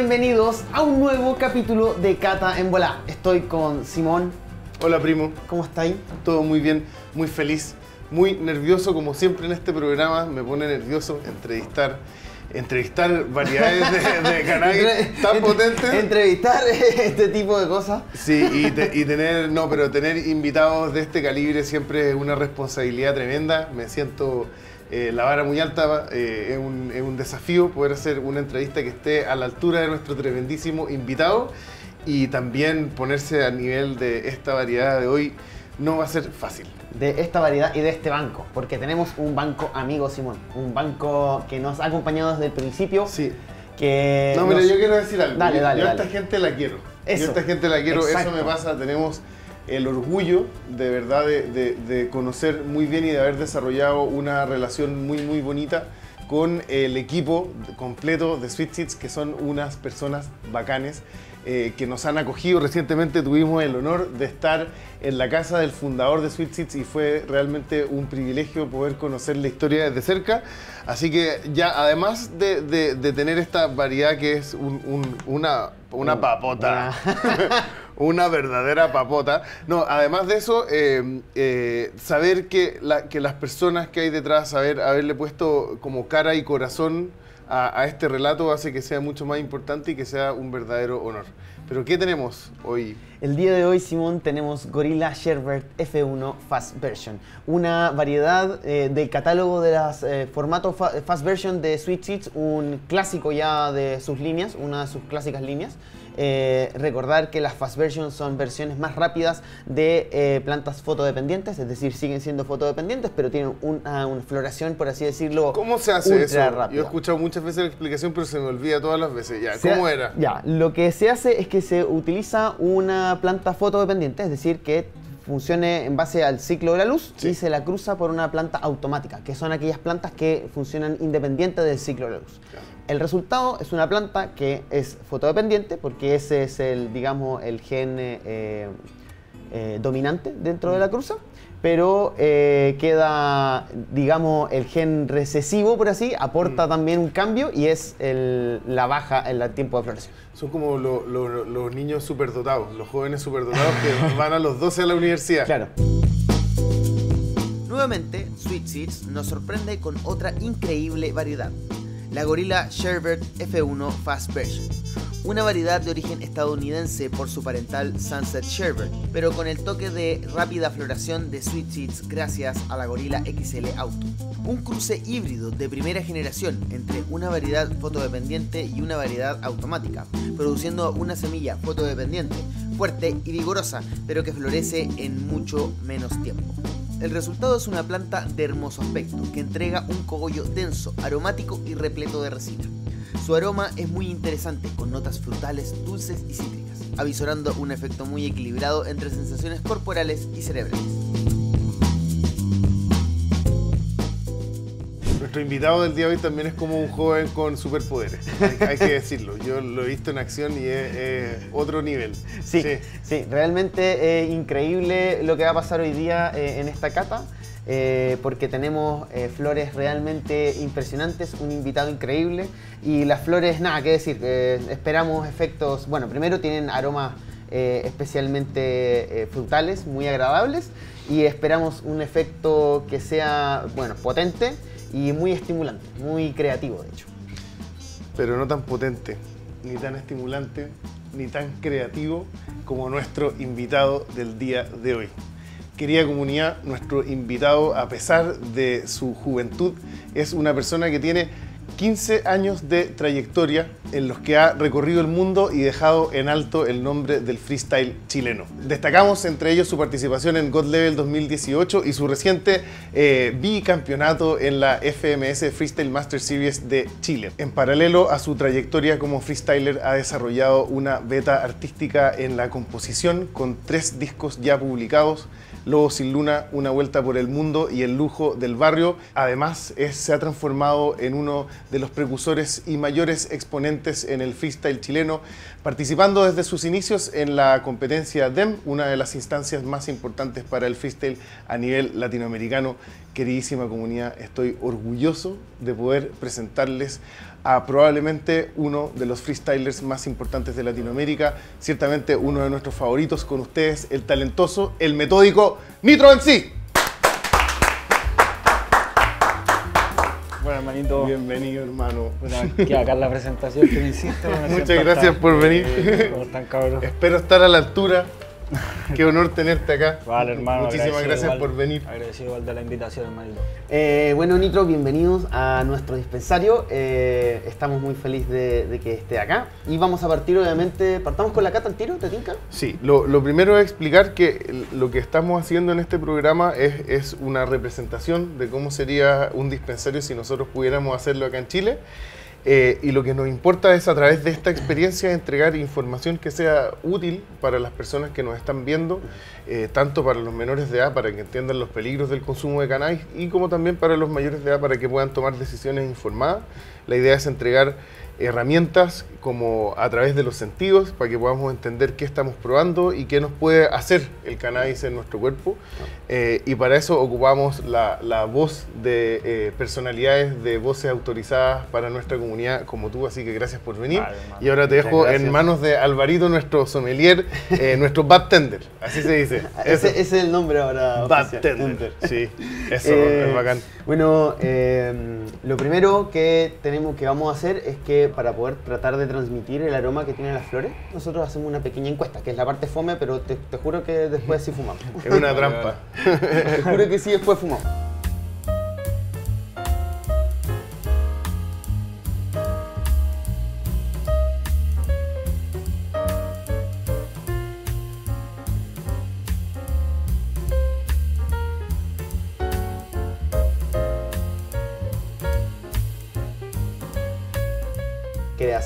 bienvenidos a un nuevo capítulo de Cata en Volá. Estoy con Simón. Hola primo, ¿Cómo estáis? todo muy bien, muy feliz, muy nervioso como siempre en este programa, me pone nervioso entrevistar, entrevistar variedades de, de cannabis tan potentes. Entrevistar este tipo de cosas. Sí, y, te- y tener, no, pero tener invitados de este calibre siempre es una responsabilidad tremenda. Me siento eh, la vara muy alta, eh, es, un, es un desafío poder hacer una entrevista que esté a la altura de nuestro tremendísimo invitado y también ponerse a nivel de esta variedad de hoy no va a ser fácil. de esta variedad y de este banco, porque tenemos un banco amigo, Simón, un banco que nos ha acompañado desde el principio, Sí. que No, mira, nos- yo quiero decir algo. Dale, yo dale, yo a dale. esta gente la quiero. Eso. Yo a esta gente la quiero. Exacto. Eso me pasa. Tenemos el orgullo de verdad de, de- de conocer muy bien y de haber desarrollado una relación muy, muy bonita con el equipo completo de Sweet Seeds, que son unas personas bacanes. eh, que nos han acogido. Recientemente tuvimos el honor de estar en la casa del fundador de Sweet Seeds y fue realmente un privilegio poder conocer la historia desde cerca. Así que ya, además de, de- de tener esta variedad que es un- un- una, una papota, una verdadera papota. No, además de eso, eh, eh, saber que, la- que las personas que hay detrás, saber haberle puesto como cara y corazón a, a este relato hace que sea mucho más importante y que sea un verdadero honor. Pero ¿qué tenemos hoy? El día de hoy, Simón, tenemos Gorilla Sherbert F1 Fast Version, una variedad eh, del catálogo de las eh, formatos fa- Fast Version de Sweet Seeds, un clásico ya de sus líneas, una de sus clásicas líneas. Eh, recordar que las Fast Version son versiones más rápidas de eh, plantas fotodependientes, es decir, siguen siendo fotodependientes, pero tienen una, una floración, por así decirlo, ¿Cómo se hace ultra eso? rápida. Yo he escuchado muchas veces la explicación, pero se me olvida todas las veces. Ya, Se ¿cómo ha- era? Ya, lo que se hace es que se utiliza una planta fotodependiente, es decir, que funcione en base al ciclo de la luz Sí. y se la cruza por una planta automática, que son aquellas plantas que funcionan independiente del ciclo de la luz. Claro. El resultado es una planta que es fotodependiente porque ese es el, digamos, el gen eh, eh, dominante dentro de la cruza, pero eh, queda, digamos, el gen recesivo, por así, aporta también un cambio y es el- la baja en el tiempo de floración. Son como lo- lo- los niños superdotados, los jóvenes superdotados que van a los 12 a la universidad. Claro. Nuevamente, Sweet Seeds nos sorprende con otra increíble variedad, la Gorilla Sherbert F1 Fast Version, una variedad de origen estadounidense por su parental Sunset Sherbert, pero con el toque de rápida floración de Sweet Seeds gracias a la Gorilla XL Auto. Un cruce híbrido de primera generación entre una variedad fotodependiente y una variedad automática, produciendo una semilla fotodependiente, fuerte y vigorosa, pero que florece en mucho menos tiempo. El resultado es una planta de hermoso aspecto que entrega un cogollo denso, aromático y repleto de resina. Su aroma es muy interesante con notas frutales, dulces y cítricas, avisorando un efecto muy equilibrado entre sensaciones corporales y cerebrales. Nuestro invitado del día de hoy también es como un joven con superpoderes, hay, hay que decirlo. Yo lo he visto en acción y es, es otro nivel. Sí, sí, realmente es increíble lo que va a pasar hoy día eh, en esta cata, eh, porque tenemos eh, flores realmente impresionantes, un invitado increíble y las flores, nada que decir, eh, esperamos efectos, bueno, primero tienen aromas especialmente frutales, muy agradables y esperamos un efecto que sea, bueno, potente y muy estimulante, muy creativo de hecho. Pero no tan potente, ni tan estimulante, ni tan creativo como nuestro invitado del día de hoy. Querida comunidad, nuestro invitado, a pesar de su juventud, es una persona que tiene 15 años de trayectoria en los que ha recorrido el mundo y dejado en alto el nombre del freestyle chileno. Destacamos entre ellos su participación en God Level 2018 y su reciente eh, bicampeonato en la FMS Freestyle Master Series de Chile. En paralelo a su trayectoria como freestyler ha desarrollado una beta artística en la composición con tres discos ya publicados Lobo sin Luna, Una Vuelta por el Mundo y El Lujo del Barrio. Además, se ha transformado en uno de los precursores y mayores exponentes en el freestyle chileno, participando desde sus inicios en la competencia DEM, una de las instancias más importantes para el freestyle a nivel latinoamericano. Queridísima comunidad, estoy orgulloso de poder presentarles a probablemente uno de los freestylers más importantes de Latinoamérica, ciertamente uno de nuestros favoritos con ustedes, el talentoso, el metódico Nitro en sí. Bueno, hermanito. Bienvenido, hermano. Bueno, que acá la presentación que me hiciste. me Muchas gracias por venir. Eh. Espero estar a la altura. Qué honor tenerte acá. Vale, hermano. Muchísimas gracias igual- por venir. Agradecido igual de la invitación, hermanito. Eh, bueno, Nitro, bienvenidos a nuestro dispensario. Eh, estamos muy felices de, de que esté acá. Y vamos a partir, obviamente, partamos con la cata al tiro, ¿te tinca? Sí, lo, lo primero es explicar que lo que estamos haciendo en este programa es, es una representación de cómo sería un dispensario si nosotros pudiéramos hacerlo acá en Chile. Eh, y lo que nos importa es a través de esta experiencia entregar información que sea útil para las personas que nos están viendo, eh, tanto para los menores de edad para que entiendan los peligros del consumo de cannabis y como también para los mayores de edad para que puedan tomar decisiones informadas. La idea es entregar herramientas como a través de los sentidos para que podamos entender qué estamos probando y qué nos puede hacer el cannabis en nuestro cuerpo. Eh, y para eso ocupamos la, la voz de eh, personalidades, de voces autorizadas para nuestra comunidad como tú, así que gracias por venir. Vale, y ahora te dejo gracias. en manos de Alvarito, nuestro sommelier, eh, nuestro bartender, así se dice. Ese, ese es el nombre ahora. Bartender. Sí, eso Eh, es bacán. Bueno, eh, lo primero que tenemos que vamos a hacer es que para poder tratar de transmitir el aroma que tienen las flores, nosotros hacemos una pequeña encuesta, que es la parte fome, pero te, te juro que después sí fumamos. Es una trampa. te juro que sí después fumamos.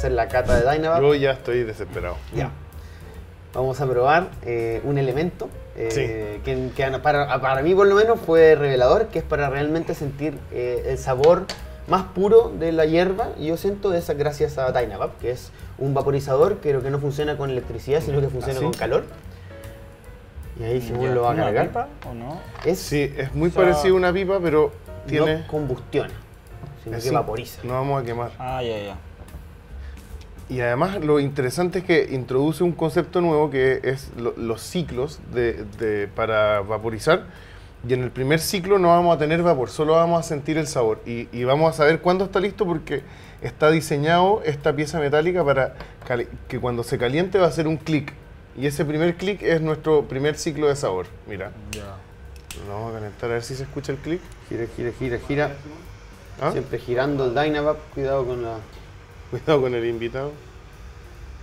Hacer la cata de Dynavac. Yo ya estoy desesperado. Ya. Vamos a probar eh, un elemento eh, que, que para, para mí por lo menos fue revelador, que es para realmente sentir eh, el sabor más puro de la hierba. Y yo siento eso gracias a Dynavap, que es un vaporizador, pero que no funciona con electricidad, sino que funciona ¿Ah, sí? con calor. Y ahí Simón Ya, lo va a ¿una cargar. pipa o no? Es Sí, es muy O sea, parecido a una pipa, pero tiene... no combustiona, sino es que sin- vaporiza. No vamos a quemar. Ah, ya, ya. Y además lo interesante es que introduce un concepto nuevo que es lo- los ciclos de, de- para vaporizar. Y en el primer ciclo no vamos a tener vapor, solo vamos a sentir el sabor. Y, y vamos a saber cuándo está listo porque está diseñado esta pieza metálica para que cuando se caliente va a hacer un clic. Y ese primer clic es nuestro primer ciclo de sabor. Mira, Ya. lo vamos a calentar a ver si se escucha el clic. Gira, gira, gira, gira. ¿Ah? Siempre girando el Dynavap. Cuidado con la... Cuidado con el invitado.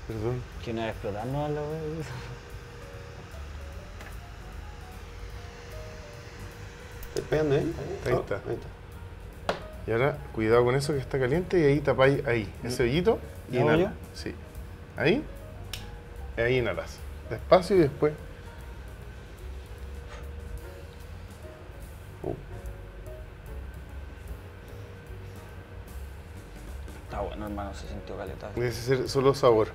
Perdón. ¿Quién va a explotarnos a la vez? ¿Estoy pegando? Ahí Oh, está. Ahí está. Y ahora, cuidado con eso que está caliente y ahí tapáis ahí, ese hoyito y ¿La inhala. Sí. Ahí. Y ahí inhalas. Despacio y después. Está bueno, hermano, se sintió caleta. Puede ser solo sabor.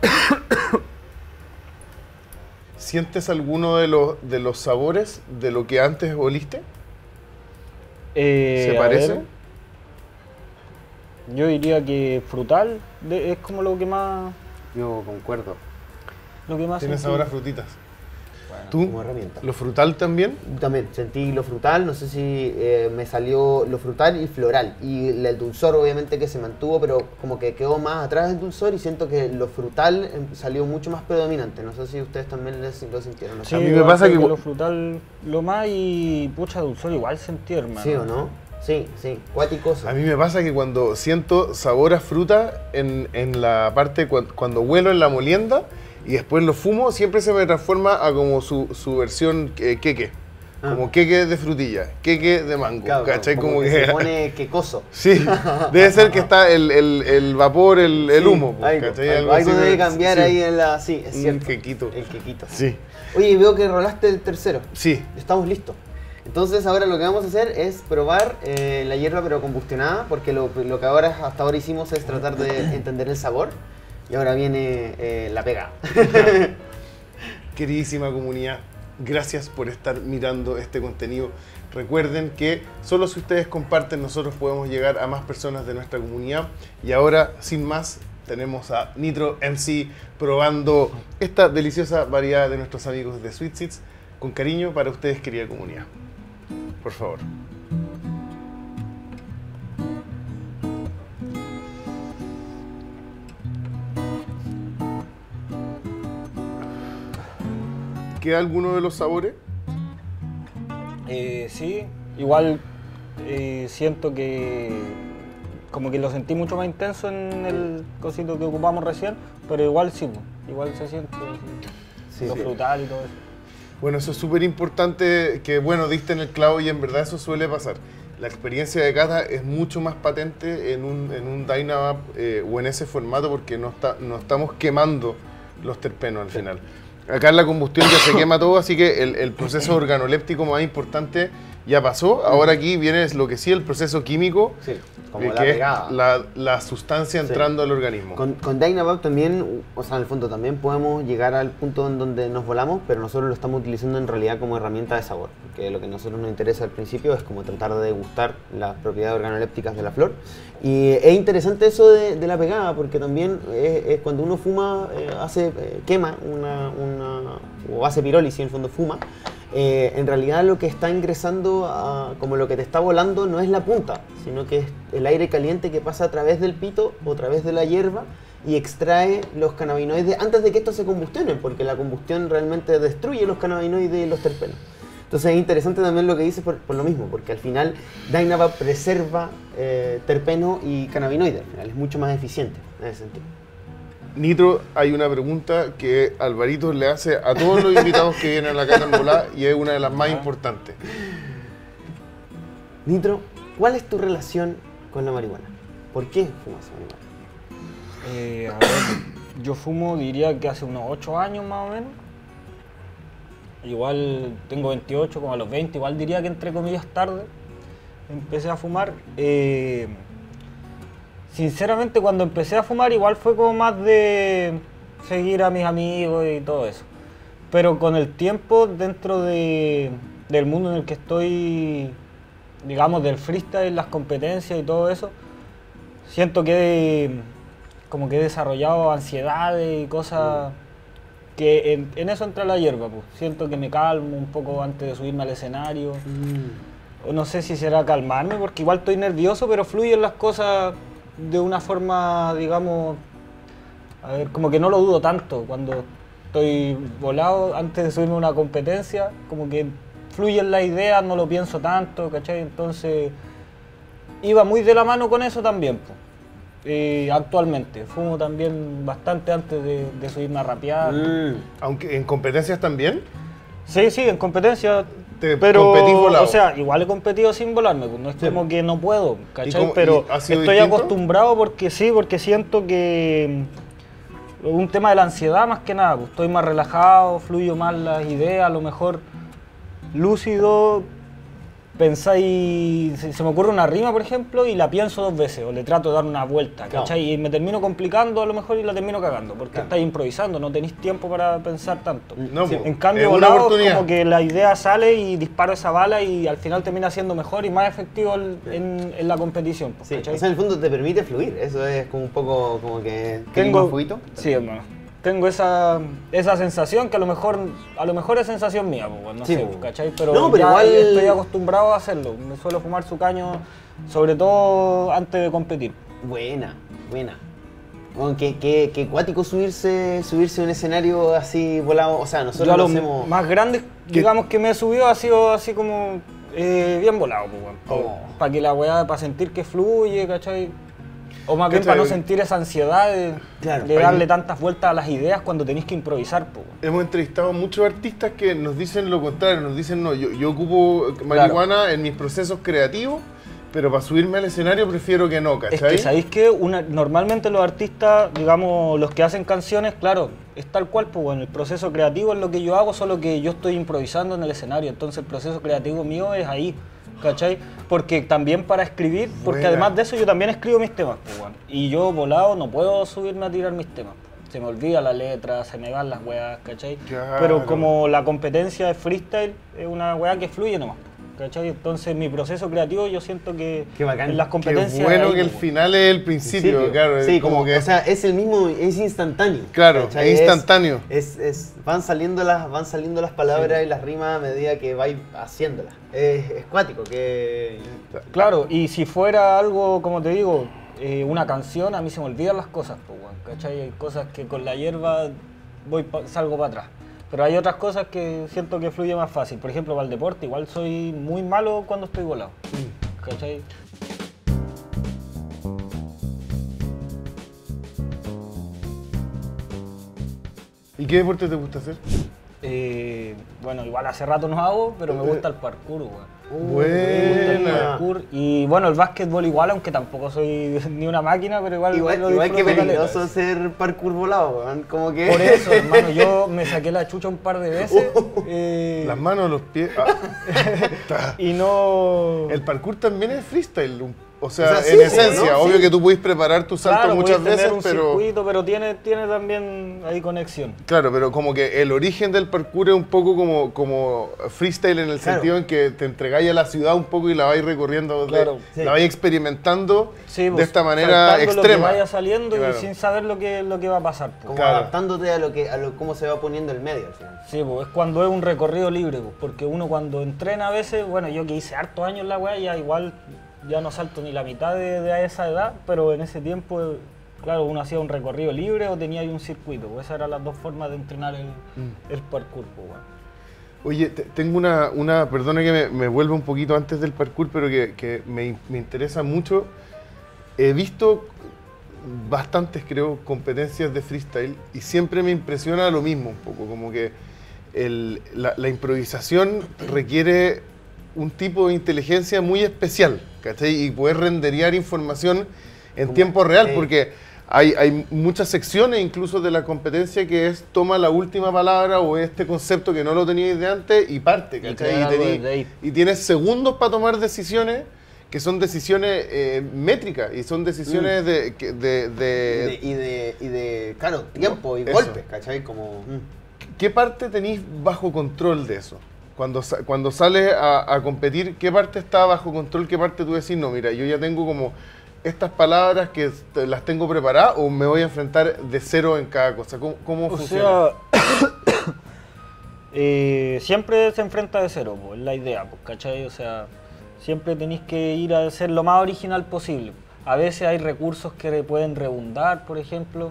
¿Sientes alguno de los, de los sabores de lo que antes oliste? Eh, ¿Se parece? ver, yo diría que frutal de- es como lo que más. Yo concuerdo. Lo que más Tiene sabor a frutitas. Bueno. ¿Tú? Como herramienta. ¿Lo frutal también? También sentí lo frutal, no sé si eh, me salió lo frutal y floral. Y el dulzor obviamente que se mantuvo, pero como que quedó más atrás del dulzor y siento que lo frutal em, salió mucho más predominante. No sé si ustedes también les- lo sintieron. ¿no? Sí, A mí me pasa que- lo frutal lo más y pucha dulzor igual sentí, hermano. ¿Sí o no? Sí, sí, cuáticoso. A mí me pasa que cuando siento sabor a fruta en, en la parte, cuan- cuando, huelo en la molienda y después lo fumo, siempre se me transforma a como su, su versión eh, queque. Ah. Como queque de frutilla, queque de mango, Claro, ¿cachai? Como, que... se pone quecoso. Sí, debe ser que está el, el- el vapor, el, el Sí, humo, pues, algo, ¿cachai? algo, Algo algo debe de- cambiar sí. ahí en la... Sí, es cierto. quequito. El quequito. Sí, Oye, veo que rolaste el tercero. sí. Estamos listos. Entonces ahora lo que vamos a hacer es probar eh, la hierba pero combustionada, porque lo, lo que ahora hasta ahora hicimos es tratar de entender el sabor y ahora viene eh, la pega. Queridísima comunidad, gracias por estar mirando este contenido. Recuerden que solo si ustedes comparten nosotros podemos llegar a más personas de nuestra comunidad. Y ahora, sin más, tenemos a Nitro MC probando esta deliciosa variedad de nuestros amigos de Sweet Seeds con cariño para ustedes, querida comunidad. Por favor. ¿Queda alguno de los sabores? Eh, sí, igual eh, siento que como que lo sentí mucho más intenso en el cosito que ocupamos recién, pero igual sí, igual se siente Sí, lo sí. frutal y todo eso. Bueno, eso es súper importante que, bueno, diste en el clavo y en verdad eso suele pasar. La experiencia de cata es mucho más patente en un, en un Dynamap eh, o en ese formato porque no, está, no estamos quemando los terpenos al final. Acá la combustión ya se quema todo, así que el, el proceso organoléptico más importante ya pasó. Ahora aquí viene lo que sí, el proceso químico, Sí, como eh, la que es pegada. la, la sustancia Sí. entrando al organismo. Con, con también, o sea, en el fondo también podemos llegar al punto en donde nos volamos, pero nosotros lo estamos utilizando en realidad como herramienta de sabor, porque lo que a nosotros nos interesa al principio es como tratar de degustar las propiedades organolépticas de la flor. Y es interesante eso de, de la pegada, porque también es, es cuando uno fuma, eh, hace, eh, quema una, una- o hace pirólisis, en el fondo fuma, eh, en realidad lo que está ingresando, como lo que te está volando, no es la punta, sino que es el aire caliente que pasa a través del pito o a través de la hierba y extrae los cannabinoides antes de que estos se combustionen, porque la combustión realmente destruye los cannabinoides y los terpenos. Entonces es interesante también lo que dices por, lo mismo, porque al final Dynavap preserva eh, terpeno y cannabinoides, al final es mucho más eficiente en ese sentido. Nitro, hay una pregunta que Alvarito le hace a todos los invitados que vienen a la en Volá y es una de las más importantes. Nitro, ¿cuál es tu relación con la marihuana? ¿Por qué fumas marihuana? Eh, a ver, yo fumo, diría que hace unos 8 años más o menos. Igual tengo 28, como a los 20, igual diría que entre comillas tarde empecé a fumar. Eh, sinceramente cuando empecé a fumar igual fue como más de seguir a mis amigos y todo eso. Pero con el tiempo dentro de- del mundo en el que estoy, digamos, del freestyle, las competencias y todo eso, siento que como que he desarrollado ansiedades y cosas que en, en eso entra la hierba. Pues. Siento que me calmo un poco antes de subirme al escenario. O no sé si será calmarme, porque igual estoy nervioso, pero fluyen las cosas de una forma, digamos, a ver, como que no lo dudo tanto. Cuando estoy volado antes de subirme a una competencia, como que fluyen las ideas, no lo pienso tanto, ¿cachai? Entonces, iba muy de la mano con eso también, pues. Eh, actualmente, fumo también bastante antes de, de subirme a rapear. Mm. Aunque en competencias también. Sí, sí, en competencia. Te pero, competís volado. o sea, igual he competido sin volarme, pues, no es Sí. como que no puedo, ¿cachai? cómo- pero estoy distinto? acostumbrado porque sí, porque siento que mm, un tema de la ansiedad más que nada, pues, estoy más relajado, fluyo más las ideas, a lo mejor lúcido, pensáis, se, me ocurre una rima, por ejemplo, y la pienso dos veces, o le trato de dar una vuelta. ¿cachai? Y me termino complicando a lo mejor y la termino cagando, porque Claro. estáis improvisando, no tenéis tiempo para pensar tanto. No, Sí, po, En cambio, volado, como que la idea sale y disparo esa bala y al final termina siendo mejor y más efectivo el- en, en la competición. pues, Sí, ¿cachai? o sea, en el fondo te permite fluir, eso es como un poco como que... Tengo, un fueguito. sí, hermano. Tengo esa, esa sensación que a lo mejor a lo mejor es sensación mía, pues, no Sí, sé, pues. ¿cachai? Pero, No, pero ya igual- estoy acostumbrado a hacerlo. Me suelo fumar su caño, sobre todo antes de competir. Buena, buena. Bueno, qué, qué, qué cuático subirse, subirse a un escenario así volado. O sea, nosotros Yo lo hacemos. más grandes, digamos, que me he subido ha sido así como eh, bien volado, pues, Oh. Para que la weá, para sentir que fluye, ¿cachai? O más bien para no sentir esa ansiedad de, Claro. de darle tantas vueltas a las ideas cuando tenéis que improvisar, weón. Hemos entrevistado a muchos artistas que nos dicen lo contrario, nos dicen, no, yo, yo ocupo marihuana en mis procesos creativos, pero para subirme al escenario prefiero que no, Es ¿cachai? que sabéis que una, normalmente los artistas, digamos, los que hacen canciones, claro, es tal cual, pues bueno, el proceso creativo es lo que yo hago, solo que yo estoy improvisando en el escenario, entonces el proceso creativo mío es ahí, ¿cachai? Porque también para escribir, porque Buena. además de eso yo también escribo mis temas, pues bueno, y yo volado no puedo subirme a tirar mis temas. Se me olvida la letra, se me van las weas, ¿cachai? Claro. Pero como la competencia de freestyle es una wea que fluye nomás. ¿Cachai? Entonces mi proceso creativo yo siento que Qué bacán. en las Qué competencias... bueno ahí, que el final es el principio, claro. Sí, es como, que o sea, es el mismo, es instantáneo. Claro, ¿cachai? es instantáneo. Es, es- van saliendo las, van saliendo las palabras y las rimas a medida que vais haciéndolas. Es, es cuático, que Claro, y si fuera algo, como te digo, eh, una canción, a mí se me olvidan las cosas, pues, ¿cachai? Hay cosas que con la hierba voy pa- salgo para atrás. Pero hay otras cosas que siento que fluye más fácil. Por ejemplo, para el deporte, igual soy muy malo cuando estoy volado. ¿Cachai? ¿Y qué deporte te gusta hacer? Eh, bueno, igual hace rato no hago, pero me gusta el parkour. Uh, Me gusta el Buena. parkour. Y bueno, el básquetbol igual, aunque tampoco soy ni una máquina, pero igual, igual, lo igual que disfruto caleta. peligroso hacer parkour volado. Como que. Por eso, hermano, yo me saqué la chucha un par de veces eh, Las manos, los pies. ah. y no... El parkour también es freestyle. un- O sea, O sea, sí, en sí, esencia, ¿no? obvio Sí. que tú puedes preparar tu salto Claro, muchas podéis tener veces, un pero. circuito, pero tiene, tiene también ahí conexión. Claro, pero como que el origen del parkour es un poco como, como freestyle en el Claro. sentido en que te entregáis a la ciudad un poco y la vais recorriendo, de- Claro. Sí. la vais experimentando Sí, de pues, esta manera extrema. que vaya saliendo Claro. y sin saber lo que, lo que va a pasar. pues. Como Claro. adaptándote a lo que a lo, cómo se va poniendo el medio al final. Sí, pues es cuando es un recorrido libre, pues, porque uno cuando entrena a veces, bueno, yo que hice hartos años la weá, ya igual ya no salto ni la mitad de, de esa edad, pero en ese tiempo, claro, uno hacía un recorrido libre o tenía ahí un circuito, pues esas eran las dos formas de entrenar el, el parkour, pues. Oye, te- tengo una, una perdona que me, me vuelva un poquito antes del parkour, pero que, que me, me interesa mucho. He visto bastantes, creo, competencias de freestyle y siempre me impresiona lo mismo un poco, como que el- la, la improvisación requiere un tipo de inteligencia muy especial, ¿cachai? Y poder renderear información en tiempo real, porque hay, hay muchas secciones incluso de la competencia que es toma la última palabra o este concepto que no lo teníais de antes y parte, Y ¿cachai? Y, tení- tienes segundos para tomar decisiones que son decisiones eh, métricas y son decisiones de, que- de- Y de- de, y de, y de, claro, tiempo y golpes, ¿cachai? Como. ¿Qué parte tenéis bajo control de eso? Cuando, cuando sales a, a competir, ¿qué parte está bajo control? ¿Qué parte tú decís, no, mira, yo ya tengo como estas palabras que las tengo preparadas o me voy a enfrentar de cero en cada cosa? ¿Cómo, cómo O funciona? sea, eh, siempre se enfrenta de cero, pues, es la idea, pues, ¿cachai? O sea, siempre tenéis que ir a ser lo más original posible. A veces hay recursos que pueden redundar, por ejemplo,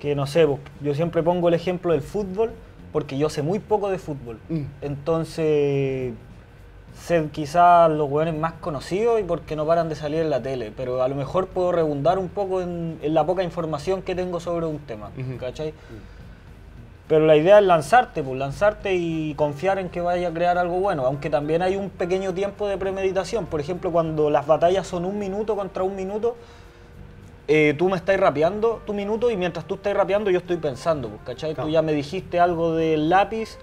que no sé, pues, yo siempre pongo el ejemplo del fútbol, porque yo sé muy poco de fútbol. Mm. Entonces, sé quizás los hueones más conocidos y porque no paran de salir en la tele, pero a lo mejor puedo redundar un poco en, en la poca información que tengo sobre un tema. ¿cachai? Pero la idea es lanzarte, pues lanzarte y confiar en que vaya a crear algo bueno, aunque también hay un pequeño tiempo de premeditación. Por ejemplo, cuando las batallas son un minuto contra un minuto, eh, tú me estás rapeando tu minuto y mientras tú estás rapeando yo estoy pensando, pues, ¿cachai? Claro. Tú ya me dijiste algo del lápiz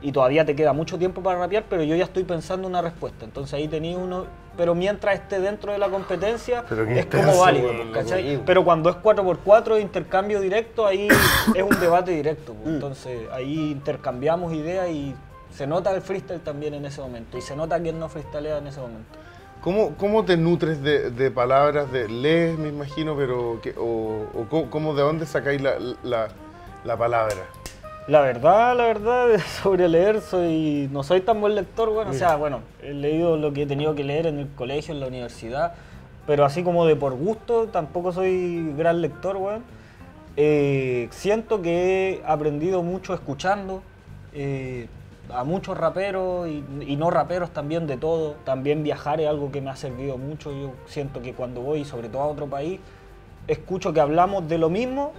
y todavía te queda mucho tiempo para rapear, pero yo ya estoy pensando una respuesta. Entonces ahí tenéis uno, pero mientras esté dentro de la competencia Pero es como válido, pues. ¿cachai? Pero cuando es 4x4, intercambio directo, ahí es un debate directo. pues. Mm. Entonces ahí intercambiamos ideas y se nota el freestyle también en ese momento. Y se nota quien no freestylea en ese momento. ¿Cómo, cómo te nutres de, de palabras? De, lees, me imagino, pero que- o, o cómo, cómo- de dónde sacáis la, la- la palabra? La verdad, la verdad, sobre leer, soy no soy tan buen lector, bueno, o sea, bueno, he leído lo que he tenido que leer en el colegio, en la universidad, pero así como de por gusto, tampoco soy gran lector, weón. Eh, siento que he aprendido mucho escuchando eh, a muchos raperos y, no raperos también de todo. También viajar es algo que me ha servido mucho. Yo siento que cuando voy, sobre todo a otro país, escucho que hablamos de lo mismo,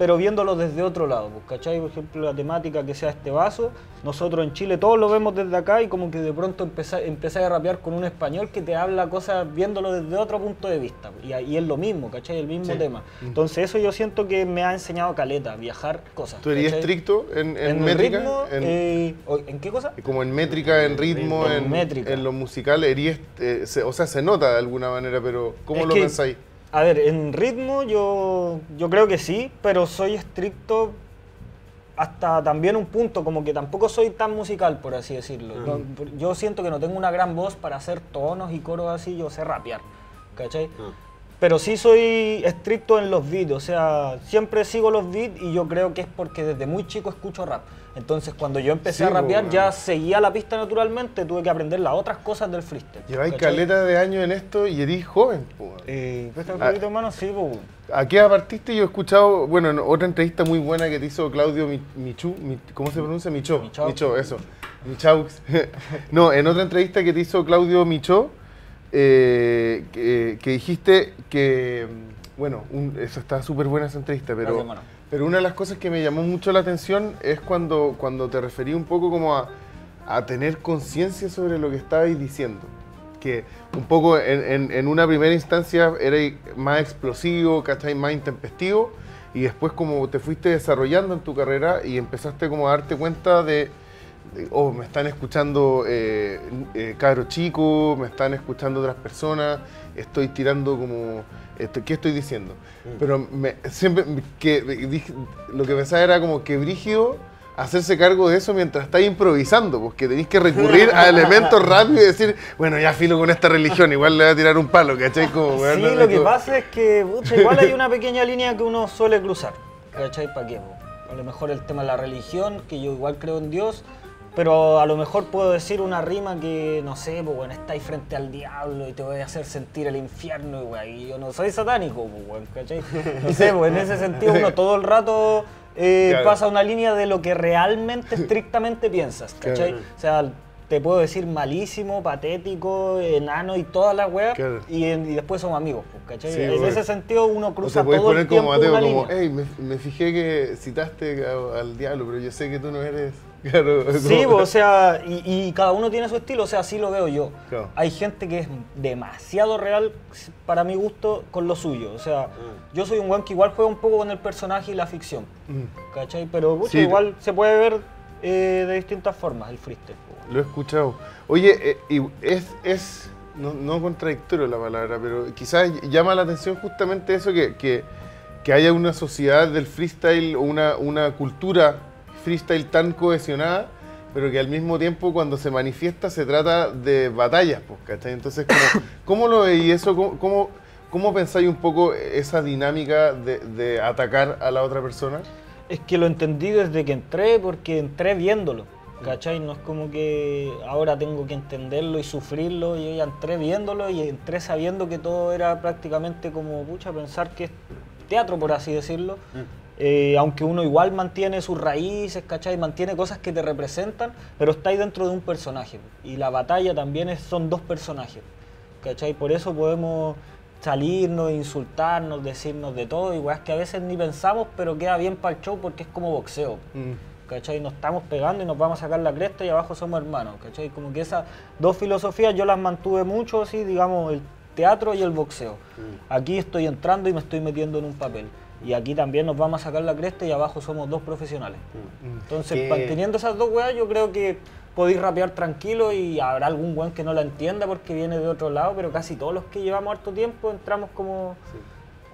pero viéndolo desde otro lado. Pues, ¿Cachai? Por ejemplo, la temática que sea este vaso, nosotros en Chile todos lo vemos desde acá y como que de pronto empezá- empezáis a rapear con un español que te habla cosas viéndolo desde otro punto de vista. Y, ahí es lo mismo, ¿cachai? El mismo Sí. tema. Entonces eso yo siento que me ha enseñado caleta, viajar cosas. ¿Tú eres estricto en, en En, métrica? ritmo, en, eh, ¿en qué cosa? como en métrica, en ritmo, En en, métrica. en lo musical, eres, eh, se- o sea, se nota de alguna manera, pero ¿cómo Es lo pensáis? A ver, en ritmo yo, yo creo que sí, pero soy estricto hasta también un punto, como que tampoco soy tan musical, por así decirlo. Por- yo siento que no tengo una gran voz para hacer tonos y coros así, yo sé rapear, ¿cachai? Pero sí soy estricto en los beats, o sea, siempre sigo los beats y yo creo que es porque desde muy chico escucho rap. Entonces cuando yo empecé Sí, a rapear weón. ya seguía la pista naturalmente, tuve que aprender las otras cosas del freestyle. Lleváis caleta de años en esto y eres joven. po. Eh, ¿Presta un Ah. poquito, hermano? Sí, po. ¿A qué partiste? Yo he escuchado, bueno, en otra entrevista muy buena que te hizo Claudio Mi- Michu, Mi- ¿cómo se pronuncia? Micho. Micho, eso. Michaux. no, en otra entrevista que te hizo Claudio Micho, eh, que, que dijiste que, bueno, un- eso está súper buena esa entrevista, pero, Gracias, pero una de las cosas que me llamó mucho la atención es cuando, cuando te referí un poco como a, a tener conciencia sobre lo que estabais diciendo. Que un poco en, en- en una primera instancia era más explosivo, ¿cachai? Más intempestivo. Y después como te fuiste desarrollando en tu carrera y empezaste como a darte cuenta de, oh, me están escuchando eh, eh, cabros chicos, me están escuchando otras personas, estoy tirando como, esto- ¿qué estoy diciendo? Pero me- siempre que dije- lo que pensaba era como que brígido hacerse cargo de eso mientras estáis improvisando, porque tenéis que recurrir a elementos rápidos y decir, bueno, ya filo con esta religión, igual le voy a tirar un palo, ¿cachai? Como, Sí, lo que como- pasa es que pucha, igual hay una pequeña línea que uno suele cruzar. ¿Cachai? ¿Para qué? A lo mejor el tema de la religión, que yo igual creo en Dios, pero a lo mejor puedo decir una rima que, no sé, pues bueno, estáis frente al diablo y te voy a hacer sentir el infierno, y, weón, y yo no soy satánico, pues, weón, ¿cachai? No sé, pues en ese sentido uno todo el rato eh, Claro. pasa una línea de lo que realmente, estrictamente piensas, ¿cachai? Claro. O sea, te puedo decir malísimo, patético, enano y toda la weá, Claro. y, y después somos amigos, pues, ¿cachai? Sí, en bueno. ese sentido uno O cruza te podéis todo poner el tiempo como Mateo, una como, línea. hey, me, me fijé que citaste a- al diablo, pero yo sé que tú no eres. Claro, Sí, pues, o sea, y, y cada uno tiene su estilo, o sea, así lo veo yo. Claro. Hay gente que es demasiado real para mi gusto con lo suyo. O sea, yo soy un weón que igual juega un poco con el personaje y la ficción. Mm. ¿Cachai? Pero Sí. igual se puede ver eh, de distintas formas el freestyle. pues. Lo he escuchado. Oye, eh, es, es no, no contradictorio la palabra, pero quizás llama la atención justamente eso que, que, que haya una sociedad del freestyle o una, una cultura freestyle tan cohesionada, pero que al mismo tiempo cuando se manifiesta se trata de batallas, pues, ¿cachai? Entonces, ¿cómo, cómo lo veis eso? ¿Cómo, cómo, cómo pensáis un poco esa dinámica de, de atacar a la otra persona? Es que lo entendí desde que entré, porque entré viéndolo. ¿Cachai? No es como que ahora tengo que entenderlo y sufrirlo. Yo ya entré viéndolo y entré sabiendo que todo era prácticamente como, pucha, pensar que es teatro, por así decirlo. Eh, aunque uno igual mantiene sus raíces, ¿cachai? Mantiene cosas que te representan, pero está ahí dentro de un personaje. Y la batalla también es, son dos personajes, ¿cachai? Por eso podemos salirnos, insultarnos, decirnos de todo, igual es que a veces ni pensamos, pero queda bien para el show porque es como boxeo. ¿Cachai? Nos estamos pegando y nos vamos a sacar la cresta y abajo somos hermanos, ¿cachai? Como que esas dos filosofías yo las mantuve mucho, así, digamos, el teatro y el boxeo. Aquí estoy entrando y me estoy metiendo en un papel. Y aquí también nos vamos a sacar la cresta y abajo somos dos profesionales. Entonces, Que- manteniendo esas dos weas, yo creo que podéis rapear tranquilo y habrá algún weón que no la entienda porque viene de otro lado, pero casi todos los que llevamos harto tiempo entramos como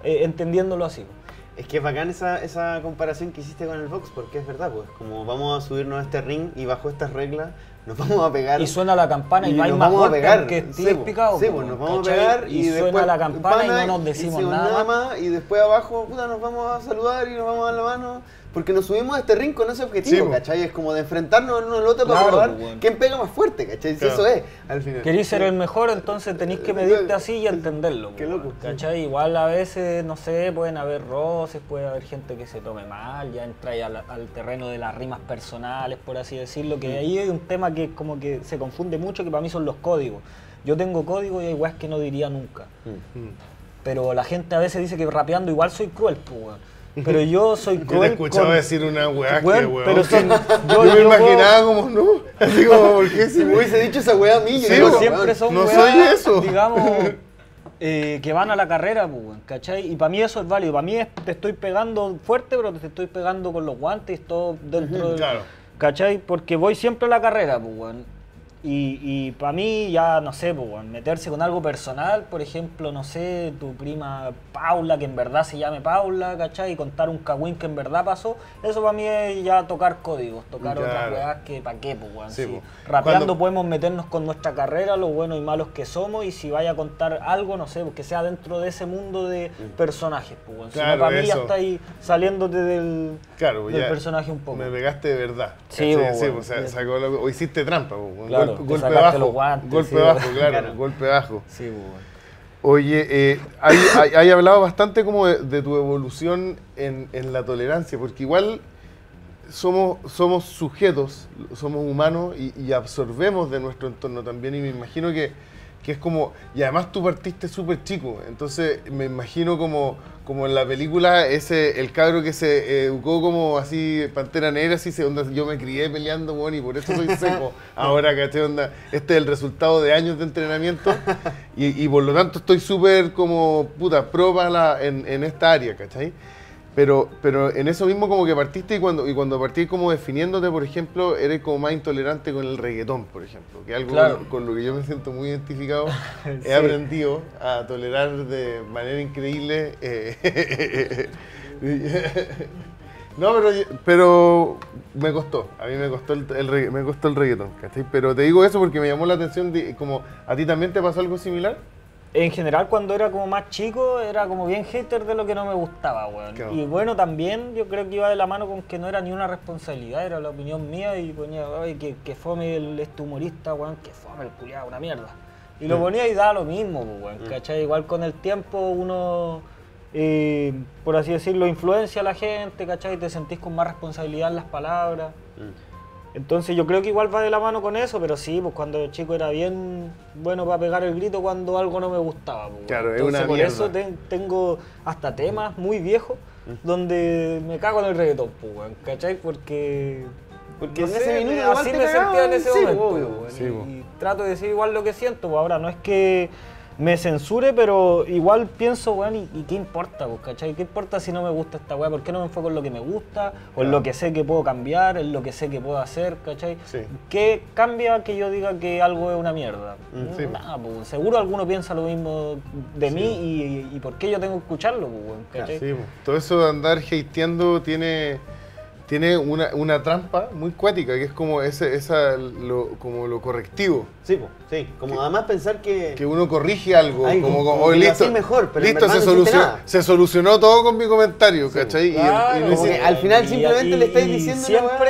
eh, entendiéndolo así. Es que es bacán esa, esa comparación que hiciste con el box, porque es verdad, pues como vamos a subirnos a este ring y bajo estas reglas nos vamos a pegar. Y suena la campana y, no hay nos más vamos a pegar. aunque Sí, estés po. picado. Sí, pues nos vamos ¿cachai? a pegar y, y después suena la campana y no nos decimos decimos nada más. Y después abajo, puta, nos vamos a saludar y nos vamos a dar la mano. Porque nos subimos a este ring con ese objetivo, Sí. ¿cachai? Es como de enfrentarnos el uno al otro para probar quién pega más fuerte, ¿cachai? Si eso es, al final. Querís ser el mejor, entonces tenéis que medirte así y entenderlo. Qué loco, sí. ¿Cachai? Igual a veces, no sé, pueden haber roces, puede haber gente que se tome mal, ya entra ahí al, al terreno de las rimas personales, por así decirlo, Mm. que ahí hay un tema que como que se confunde mucho, que para mí son los códigos. Yo tengo códigos y hay weas que no diría nunca. Mm. Pero la gente a veces dice que rapeando igual soy cruel, pues, weón. Pero yo soy Yo te cruel. he escuchado con- decir una weá que, Weón, pero sí, yo, yo- me yo imaginaba como, no, así como, ¿por qué Si me hubiese dicho esa weá a mí, yo Sí, digo, po. siempre son no soy eso. digamos, eh, que van a la carrera, pues, weón, ¿cachai? Y para mí eso es válido. Para mí es, te estoy pegando fuerte, pero te estoy pegando con los guantes y todo dentro del... claro. ¿Cachai? Porque voy siempre a la carrera, pues, weón. Y, y para mí ya, no sé, pues, meterse con algo personal, por ejemplo, no sé, tu prima Paula, que en verdad se llame Paula, ¿cachai? Y contar un cagüín que en verdad pasó, eso para mí es ya tocar códigos, tocar otras Claro. weas que para qué, pues, weón. Sí, Si rapeando Cuando- podemos meternos con nuestra carrera, lo buenos y malos que somos, y si vaya a contar algo, no sé, pues, que sea dentro de ese mundo de personajes, pues, weón. Si no, Claro, para mí ya está ahí saliéndote del, Claro, del ya personaje un poco. Me pegaste de verdad. Sí, sí, sacó o hiciste trampa, pues, un Claro, golpe, bajo. los guantes, golpe sí, bajo, claro, Claro. golpe bajo. Sí. Oye, eh, hay, hay- hay hablado bastante como de, de tu evolución en, en la tolerancia, porque igual somos, somos sujetos, somos humanos y, y absorbemos de nuestro entorno también y me imagino que, que es como, y además tú partiste súper chico, entonces me imagino como, como en la película ese, el cabro que se educó como así, pantera negra, así, se, onda, yo me crié peleando, bueno, y por eso soy seco, ahora, ¿cachai? Onda, este es el resultado de años de entrenamiento y, y por lo tanto estoy súper como, puta, pro para la- en, en esta área, ¿cachai? Pero, pero en eso mismo como que partiste y cuando, y cuando partiste como definiéndote, por ejemplo, eres como más intolerante con el reggaetón, por ejemplo, que algo Claro. con, con lo que yo me siento muy identificado. Sí. He aprendido a tolerar de manera increíble. eh, no, pero, pero me costó, a mí me costó el, el regga- me costó el reggaetón, ¿cachai? Pero te digo eso porque me llamó la atención, de, como, ¿a ti también te pasó algo similar? En general, cuando era como más chico, era como bien hater de lo que no me gustaba, weón. Claro. Y bueno, también yo creo que iba de la mano con que no era ni una responsabilidad, era la opinión mía y ponía, ay, que, que fome el, este humorista, weón, que fome el culiado, una mierda. Y lo Mm. ponía y daba lo mismo, pues, weón, ¿cachai? Igual con el tiempo uno, eh, por así decirlo, influencia a la gente, ¿cachai? Te sentís con más responsabilidad en las palabras. Entonces yo creo que igual va de la mano con eso, pero sí, pues cuando chico era bien bueno para pegar el grito cuando algo no me gustaba. pues. Claro, es Entonces, una por mierda. eso ten- tengo hasta temas muy viejos donde me cago en el reggaetón, pues, ¿cachai? Porque... Porque no en sé, ese minuto igual así me sentía en ese sí, momento, obvio. Sí, y, y trato de decir igual lo que siento, pues ahora no es que me censure, pero igual pienso, weón, ¿y, y qué importa, cachai? ¿Qué importa si no me gusta esta weá? ¿Por qué no me enfoco en lo que me gusta? O en lo que sé que puedo cambiar, en lo que sé que puedo hacer, cachai? Sí. ¿Qué cambia que yo diga que algo es una mierda? Sí. Nada, pues, seguro alguno piensa lo mismo de mí y, y por qué yo tengo que escucharlo, pues, weón, ¿cachai? Sí, todo eso de andar hateando tiene, tiene una, una trampa muy cuática, que es como ese, esa, lo, como lo correctivo. Sí, po, sí. Como además pensar que. Que uno corrige algo, Ay, como, como como, que "Oye, lo listo, hacís mejor, pero listo se, no solucionó, nada". se solucionó todo con mi comentario, ¿cachai? Y- y, Claro, no Como hice- que al final Y- simplemente y- le estáis diciendo siempre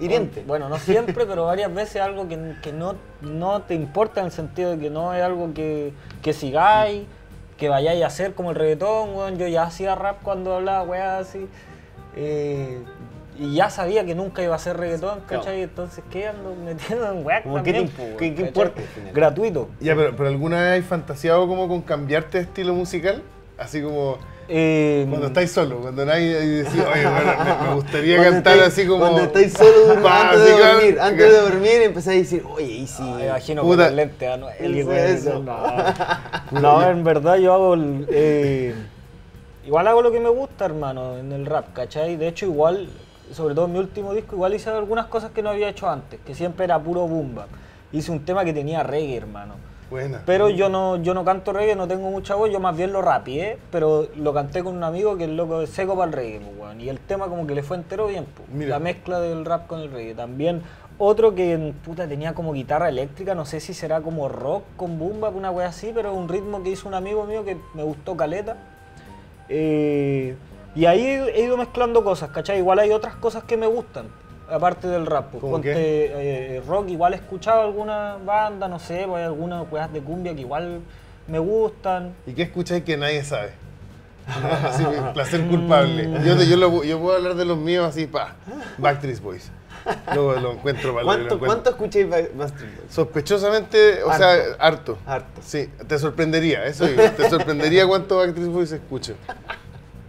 hiriente. Bueno, no siempre, pero varias veces algo que, que no, no te importa en el sentido de que no es algo que, que sigáis, que vayáis a hacer como el reggaetón, weón. Yo ya hacía rap cuando hablaba weá así. eh, y ya sabía que nunca iba a hacer reggaetón, ¿cachai? Entonces, ¿qué ando metiendo en weá Como, ¿qué te también, qué- qué importa? Gratuito. Ya, pero, pero ¿alguna vez hay fantaseado como con cambiarte de estilo musical? Así como Eh, cuando estáis solo, cuando nadie y decís, oye, bueno, me, me gustaría cantar estáis- así como... Cuando estáis solo durmiendo, antes de dormir, antes de dormir empezáis a decir, oye, y si. Me imagino Puta. con el lente a Noel y Eso, weón, eso. No, No, en verdad yo hago. el, eh, igual hago lo que me gusta, hermano, en el rap, ¿cachai? De hecho, igual, sobre todo en mi último disco, igual hice algunas cosas que no había hecho antes, que siempre era puro boom bap. Hice un tema que tenía reggae, hermano. Buena. Pero yo no, yo no canto reggae, no tengo mucha voz, yo más bien lo rapié, pero lo canté con un amigo que es loco es seco para el reggae, pues. Y el tema como que le fue entero bien, pues. Mira. La mezcla del rap con el reggae. También otro que puta tenía como guitarra eléctrica, no sé si será como rock con boom bap, una wea así, pero un ritmo que hizo un amigo mío que me gustó caleta. Eh, y ahí he ido mezclando cosas, ¿cachai? Igual hay otras cosas que me gustan, aparte del rap. pues. ¿Cómo Ponte, qué? eh, rock, igual he escuchado alguna banda, no sé, pues hay algunas weas de cumbia que igual me gustan. ¿Y qué escucháis que nadie sabe? Así, placer culpable. Yo, te- yo, lo- yo puedo hablar de los míos así, pa, Backstreet Boys. Luego lo encuentro para lo ¿Cuánto, encuentro. ¿Cuánto escucháis Ba- Backstreet Boys? Sospechosamente, o sea, harto. Harto. Sí, te sorprendería, eso digo, te sorprendería cuánto Backstreet Boys escucho.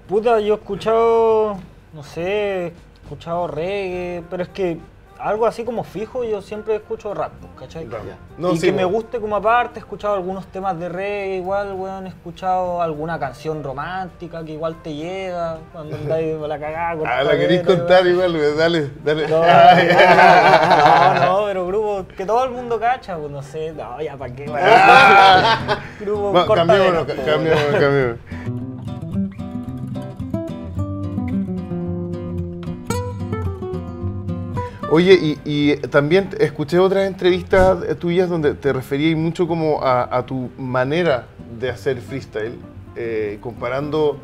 Puta, yo he escuchado, no sé, he escuchado reggae, pero es que algo así como fijo, yo siempre escucho rap, ¿cachai? Ya. No, y sí, que me guste como aparte, he escuchado algunos temas de reggae igual, weón, he escuchado alguna canción romántica que igual te llega cuando andáis la cagada. Ah, la cadera, contar weón. igual, güey, dale, dale. No, no, no, pero grupo que todo el mundo cacha, pues no sé, no, ya para qué, weón. Grupo Va, corta weón. cambiémonos. Oye, y, y también escuché otras entrevistas tuyas donde te referías mucho como a, tu manera de hacer freestyle, eh, comparando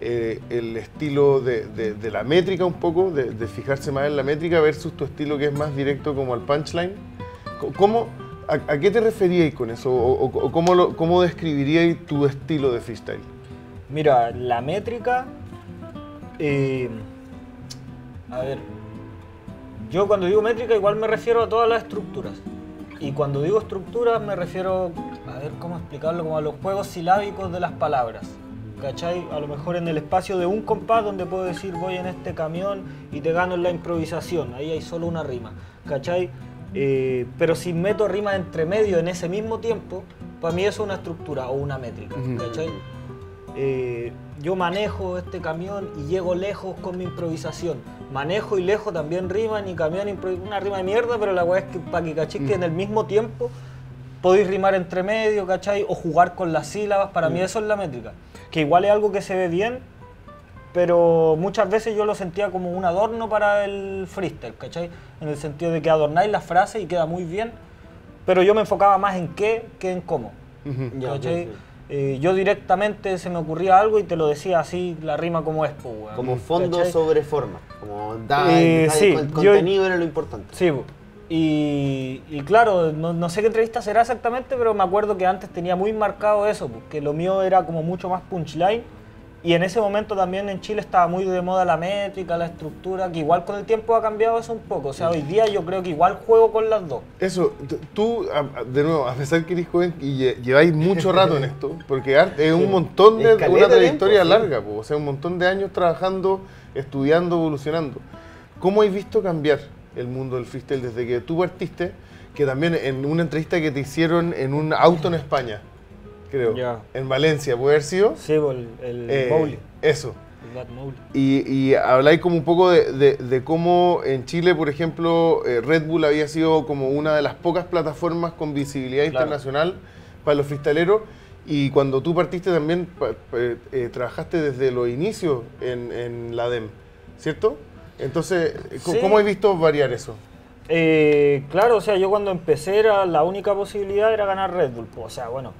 eh, el estilo de, la métrica un poco, de, fijarse más en la métrica versus tu estilo que es más directo como al punchline. ¿Cómo, a, qué te referíais con eso? ¿O, cómo, lo- cómo describiríais tu estilo de freestyle? Mira, la métrica. eh, a ver. Yo cuando digo métrica, igual me refiero a todas las estructuras. Y cuando digo estructuras, me refiero. A ver cómo explicarlo, como a los juegos silábicos de las palabras. ¿Cachai? A lo mejor en el espacio de un compás donde puedo decir voy en este camión y te gano en la improvisación. Ahí hay solo una rima. ¿Cachai? Eh, pero si meto rimas entre medio en ese mismo tiempo, para mí eso es una estructura o una métrica. ¿Cachai? Eh, yo manejo este camión y llego lejos con mi improvisación. Manejo y lejos también riman y camión una rima de mierda, pero la weá es que para que cachis que en el mismo tiempo podéis rimar entre medio, ¿cachai? O jugar con las sílabas, para mí eso es la métrica. Que igual es algo que se ve bien, pero muchas veces yo lo sentía como un adorno para el freestyle, ¿cachai? En el sentido de que adornáis las frases y queda muy bien, pero yo me enfocaba más en qué que en cómo. ¿cachai? Eh, yo directamente se me ocurría algo y te lo decía así, la rima como es, weón. Como fondo ¿cachai? sobre forma. Como da, Eh, da- sí, con- yo- contenido era lo importante. Sí, y, y claro, no, no sé qué entrevista será exactamente, pero me acuerdo que antes tenía muy marcado eso, po, que lo mío era como mucho más punchline. Y en ese momento también en Chile estaba muy de moda la métrica, la estructura, que igual con el tiempo ha cambiado eso un poco. O sea, hoy día yo creo que igual juego con las dos. Eso, tú, de nuevo, a pesar que eres joven y lle- lleváis mucho rato en esto, porque es un montón de, una trayectoria tiempo, larga, po, o sea, un montón de años trabajando, estudiando, evolucionando. ¿Cómo has visto cambiar el mundo del freestyle desde que tú partiste? Que también en una entrevista que te hicieron en un auto en España, creo, Ya. en Valencia, ¿puede haber sido? Sí, el, el Eh, bowling, Eso. Y, y habláis como un poco de, de- de cómo en Chile, por ejemplo, eh, Red Bull había sido como una de las pocas plataformas con visibilidad Claro. internacional para los freestaleros. Y cuando tú partiste también pa- pa- eh, trabajaste desde los inicios en, en la DEM, ¿cierto? Entonces, ¿cómo Sí. ¿cómo has visto variar eso? Eh, claro, o sea, yo cuando empecé era la única posibilidad era ganar Red Bull. O sea, bueno,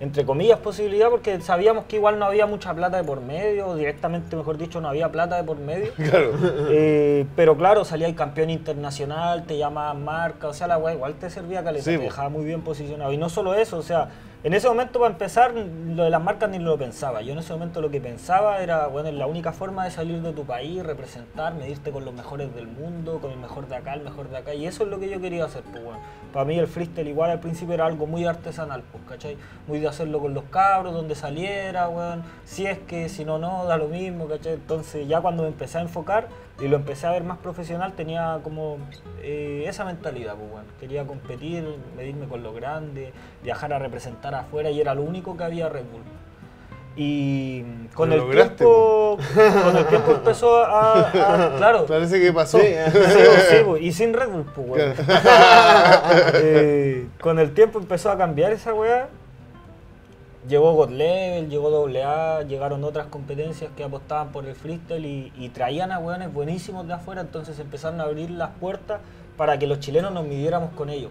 entre comillas posibilidad porque sabíamos que igual no había mucha plata de por medio, o directamente, mejor dicho, no había plata de por medio. Claro. Eh, pero claro, salía el campeón internacional, te llamaban marca, o sea, la weá igual te servía caleta, Sí, te dejaba muy bien posicionado. Y no solo eso, o sea, en ese momento para empezar, lo de las marcas ni lo pensaba. Yo en ese momento lo que pensaba era, bueno, la única forma de salir de tu país, representar, medirte con los mejores del mundo, con el mejor de acá, el mejor de acá. Y eso es lo que yo quería hacer, pues bueno. Para mí el freestyle igual al principio era algo muy artesanal, pues, ¿cachai? Muy de hacerlo con los cabros, donde saliera, weón. Si es que, si no, no, da lo mismo, ¿cachai? Entonces ya cuando me empecé a enfocar y lo empecé a ver más profesional, tenía como eh, esa mentalidad, pues bueno. Quería competir, medirme con los grandes, viajar a representar afuera y era lo único que había Red Bull. Y con el tiempo, con el tiempo empezó a, a- claro, Parece que pasó. Sí, Sí, pues, sí, pues, y sin Red Bull, pues. Eh, con el tiempo empezó a cambiar esa weá. Llegó God Level, llegó AA, llegaron otras competencias que apostaban por el freestyle y, y traían a weones buenísimos de afuera, entonces empezaron a abrir las puertas para que los chilenos nos midiéramos con ellos.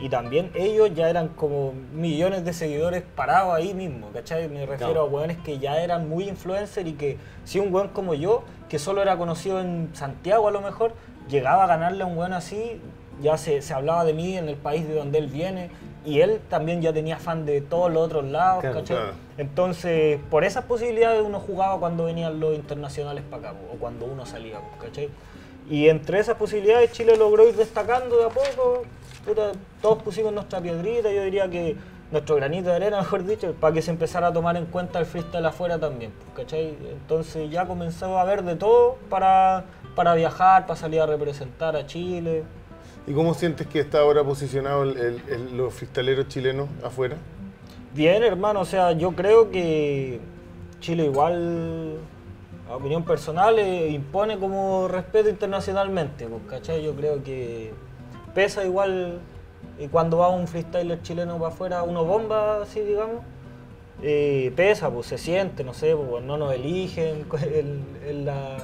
Y también ellos ya eran como millones de seguidores parados ahí mismo, ¿cachai? Me refiero Claro. a weones que ya eran muy influencers y que si un weón como yo, que solo era conocido en Santiago a lo mejor, llegaba a ganarle a un weón así, ya se, se hablaba de mí en el país de donde él viene y él también ya tenía fan de todos los otros lados, Claro, ¿cachai? claro. Entonces, por esas posibilidades uno jugaba cuando venían los internacionales para acá, o cuando uno salía, ¿cachai? Y entre esas posibilidades Chile logró ir destacando de a poco, puta, todos pusimos nuestra piedrita, yo diría que nuestro granito de arena, mejor dicho, para que se empezara a tomar en cuenta el freestyle afuera también, ¿cachai? Entonces ya comenzó a haber de todo para, para viajar, para salir a representar a Chile. ¿Y cómo sientes que está ahora posicionado el- el- el- los freestaleros chilenos afuera? Bien, hermano, o sea, yo creo que Chile igual, a opinión personal, eh, impone como respeto internacionalmente, pues, ¿cachai? Yo creo que pesa igual y cuando va un freestyler chileno para afuera, uno bomba, así digamos, eh, pesa, pues se siente, no sé, pues no nos eligen, el- el- la-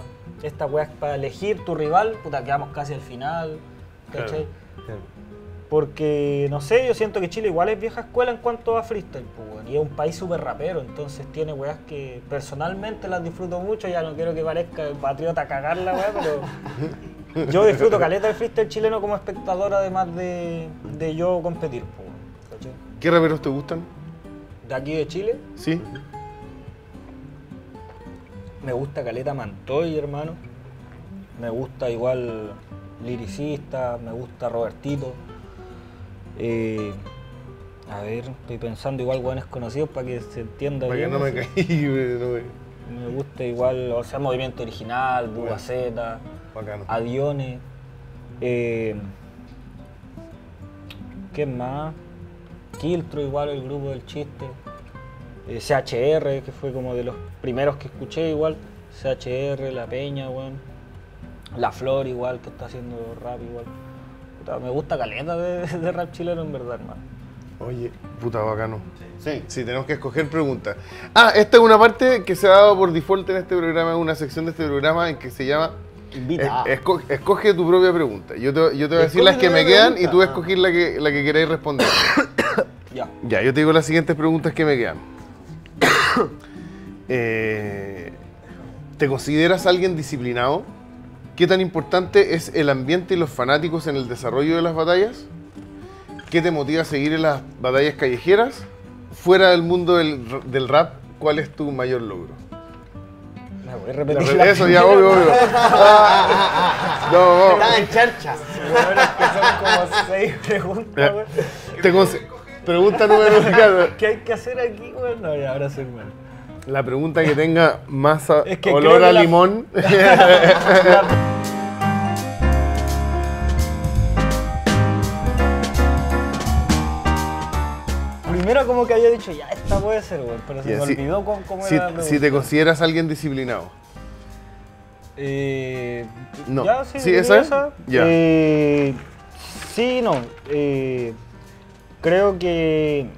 esta weá para elegir tu rival, puta, quedamos casi al final, ¿cachai? Porque, no sé, yo siento que Chile igual es vieja escuela en cuanto a freestyle, pues, y es un país súper rapero, entonces tiene weas que personalmente las disfruto mucho, ya no quiero que parezca el patriota a cagarla, weá, pero yo disfruto caleta del freestyle chileno como espectador, además de, de yo competir, pues. ¿Qué raperos te gustan? De aquí de Chile, ¿Sí? me gusta Caleta Mantoy, hermano, me gusta igual Liricista, me gusta Robertito. Eh, a ver, estoy pensando igual buenos conocidos para que se entienda Para que bien. no me caí, no me... Me gusta igual, o sea, Movimiento Original, Buga Bueno. Z, Bacano. Adione. Eh, ¿Qué más? Kiltro igual, el grupo del chiste. Eh, CHR, que fue como de los primeros que escuché igual. CHR, La Peña, weón. La Flor igual, que está haciendo rap igual. Puta, me gusta caleta de, de rap chileno en verdad, hermano. Oye, puta bacano. Sí. Sí, tenemos que escoger preguntas. Ah, esta es una parte que se ha dado por default en este programa, una sección de este programa en que se llama Invita. esco- Escoge tu propia pregunta. Yo te, yo te voy a decir Escoge las que me quedan y tú vas a escoger la que, la que queráis responder. Ya. Ya, yo te digo las siguientes preguntas que me quedan. Eh, ¿Te consideras alguien disciplinado? ¿Qué tan importante es el ambiente y los fanáticos en el desarrollo de las batallas? ¿Qué te motiva a seguir en las batallas callejeras? Fuera del mundo del, rap, ¿cuál es tu mayor logro? Me voy a La repetir re- la Eso ya, obvio, obvio. Ah, no, no. Estaba en charcha. weón, es que son como seis preguntas, Ya. weón. Te conse- pregunta número claro, ¿Qué hay que hacer aquí, weón? No, ya, ahora soy malo. La pregunta que tenga más a- Es que olor a la- limón. Primero como que había dicho, ya, esta puede ser, weón, pero se me si- olvidó cómo, cómo si, era la si te consideras alguien disciplinado. Eh, No. ¿Ya? ¿Sí, ¿Sí, esa es? Ya. Eh, sí, no. eh, creo que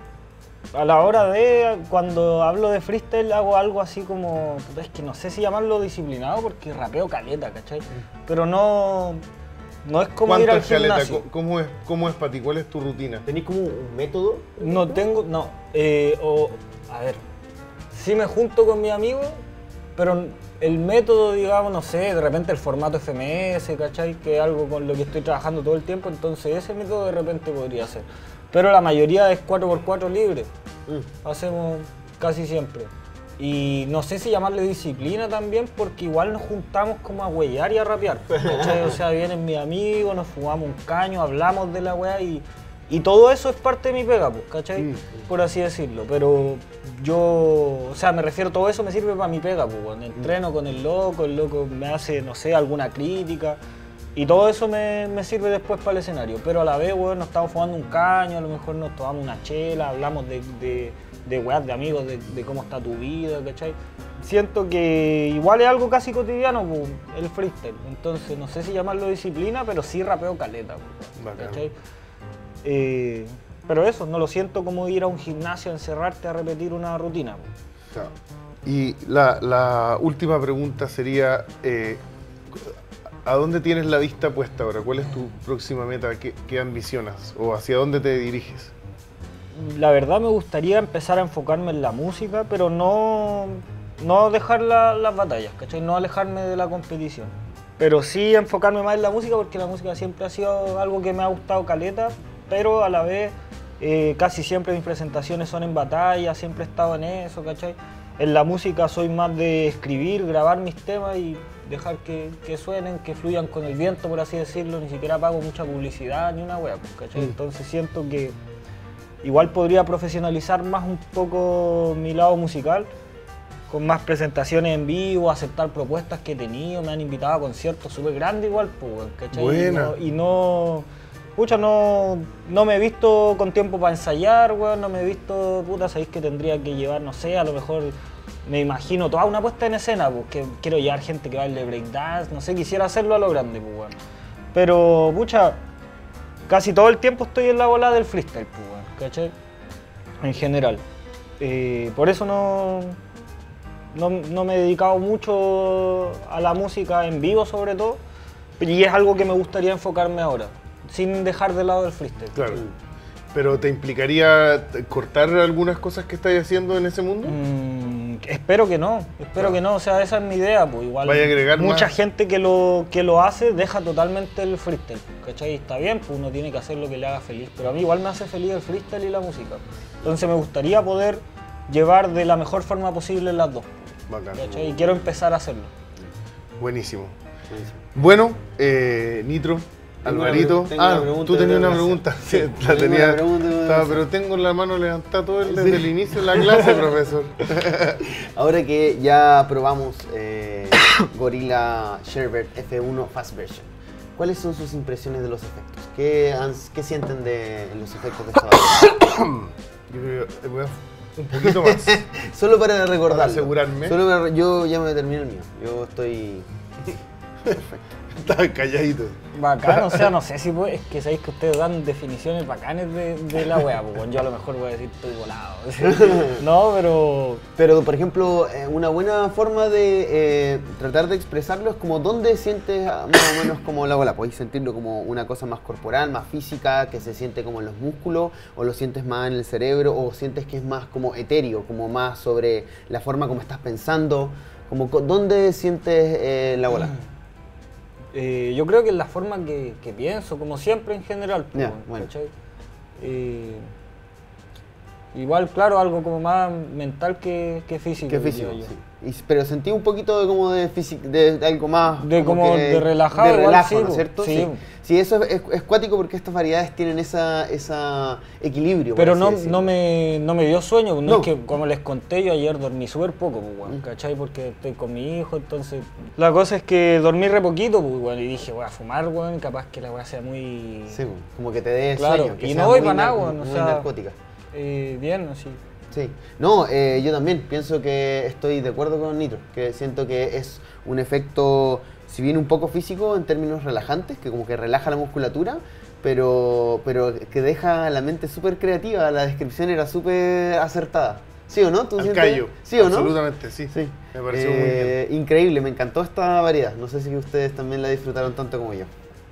a la hora de, cuando hablo de freestyle, hago algo así como, es que no sé si llamarlo disciplinado porque rapeo caleta, ¿cachai? Pero no, no es como ir ¿Cuánto al es caleta? gimnasio. ¿Cómo- ¿Cómo es, ¿Cómo es para ti? ¿Cuál es tu rutina? ¿Tenéis como un método? No tengo, no. eh, o, a ver, sí me junto con mi amigo, pero el método, digamos, no sé, de repente el formato FMS, ¿cachai? Que es algo con lo que estoy trabajando todo el tiempo, entonces ese método de repente podría ser. Pero la mayoría es 4x4 libre. Hacemos casi siempre. Y no sé si llamarle disciplina también, porque igual nos juntamos como a huellar y a rapear. ¿cachai? O sea, vienen mis amigos, nos fumamos un caño, hablamos de la weá y, y todo eso es parte de mi pega, pues, ¿cachai? Por así decirlo. Pero yo, o sea, me refiero, todo eso me sirve para mi pega, pues, entreno con el loco, el loco me hace, no sé, alguna crítica. Y todo eso me, me sirve después para el escenario. Pero a la vez, weón, nos estamos fumando un caño, a lo mejor nos tomamos una chela, hablamos de, de, de weas, de amigos, de, de cómo está tu vida, ¿cachai? Siento que igual es algo casi cotidiano, el freestyle. Entonces, no sé si llamarlo disciplina, pero sí rapeo caleta, Bacán. ¿cachai? Eh, pero eso, no lo siento como ir a un gimnasio a encerrarte a repetir una rutina. Y la, la última pregunta sería, eh, ¿a dónde tienes la vista puesta ahora? ¿Cuál es tu próxima meta? ¿Qué, qué ambicionas? ¿O hacia dónde te diriges? La verdad me gustaría empezar a enfocarme en la música, pero no, no dejar la- las batallas, ¿cachai? No alejarme de la competición. Pero sí enfocarme más en la música porque la música siempre ha sido algo que me ha gustado caleta, pero a la vez eh, casi siempre mis presentaciones son en batalla, siempre he estado en eso, ¿cachai? En la música soy más de escribir, grabar mis temas y dejar que, que suenen, que fluyan con el viento, por así decirlo. Ni siquiera pago mucha publicidad ni una wea, pues, ¿cachai? Entonces siento que igual podría profesionalizar más un poco mi lado musical con más presentaciones en vivo, aceptar propuestas que he tenido, me han invitado a conciertos súper grandes igual, pues, weón, ¿cachai? Buena. Y no, y no- pucha, no, no me he visto con tiempo para ensayar, weón, no me he visto, puta, sabéis que tendría que llevar, no sé, a lo mejor me imagino toda una puesta en escena, pues, que quiero llevar gente que baile breakdance, no sé, quisiera hacerlo a lo grande, pues. Pero, pucha, casi todo el tiempo estoy en la bola del freestyle, pues, ¿cachai? En general. Eh, por eso no, no, no me he dedicado mucho a la música en vivo, sobre todo. Y es algo que me gustaría enfocarme ahora, sin dejar de lado el freestyle. Claro. Pero ¿te implicaría cortar algunas cosas que estás haciendo en ese mundo? Mm, espero que no, espero que no, o sea, esa es mi idea, pues igual Vaya a agregar mucha más. gente que lo, que lo hace deja totalmente el freestyle, ¿cachai? Está bien, pues uno tiene que hacer lo que le haga feliz, pero a mí igual me hace feliz el freestyle y la música. Entonces me gustaría poder llevar de la mejor forma posible las dos, Bacán. ¿cachai? Y quiero empezar a hacerlo. Buenísimo. Bueno, eh, Nitro, Alvarito. Ah, pregunta tú tenías una pregunta. Sí, Sí, la tenía. una pregunta estaba- pero tengo la mano levantada todo el- desde el inicio de la clase, profesor. Ahora que ya probamos eh, Gorilla Sherbert F1 Fast Version, ¿cuáles son sus impresiones de los efectos? ¿Qué, qué sienten de los efectos de esta batería? Yo creo que voy a- un poquito más. Solo para recordar. Para asegurarme. Solo para- yo ya me terminé el mío. Yo estoy. Estaba calladito. Bacán, o sea, no sé si puede, es que sabéis que ustedes dan definiciones bacanes de, de la wea, pues yo a lo mejor voy a decir estoy volado. no, pero Pero, por ejemplo, eh, una buena forma de eh, tratar de expresarlo es como dónde sientes ah, más o menos como la bola. Podéis sentirlo como una cosa más corporal, más física, que se siente como en los músculos, o lo sientes más en el cerebro, o sientes que es más como etéreo, como más sobre la forma como estás pensando. Como, co- ¿Dónde sientes eh, la bola? Eh, yo creo que es la forma que, que pienso, como siempre en general. pues, bueno. Eh, igual, claro, algo como más mental que, que físico. Sí. Y- pero sentí un poquito de como de de, de algo más. De como que- de relajado De igual, relajo, sí, ¿no es po. cierto? Sí. Sí. Sí, eso es, es, es cuático porque estas variedades tienen esa, esa equilibrio. Pero no, decirlo. no, me, no me dio sueño, no, No. es que como les conté yo ayer dormí súper poco, pues, weón, Mm. ¿cachai? Porque estoy con mi hijo, entonces... La cosa es que dormí re poquito, pues, weón, y dije, voy a fumar, weón, capaz que la weá sea muy... Sí, po, como que te dé Claro, sueño. que y no voy para nada, nar- weón, o muy sea- narcótica. eh, bien, así. Sí. No, eh, yo también pienso que estoy de acuerdo con Nitro, que siento que es un efecto, si bien un poco físico en términos relajantes, que como que relaja la musculatura, pero, pero que deja la mente súper creativa, la descripción era súper acertada. ¿Sí o no? ¿Tú Al callo. ¿Sí o no? Absolutamente, sí. Sí. Me pareció muy Eh, Increíble, me encantó esta variedad. No sé si ustedes también la disfrutaron tanto como yo.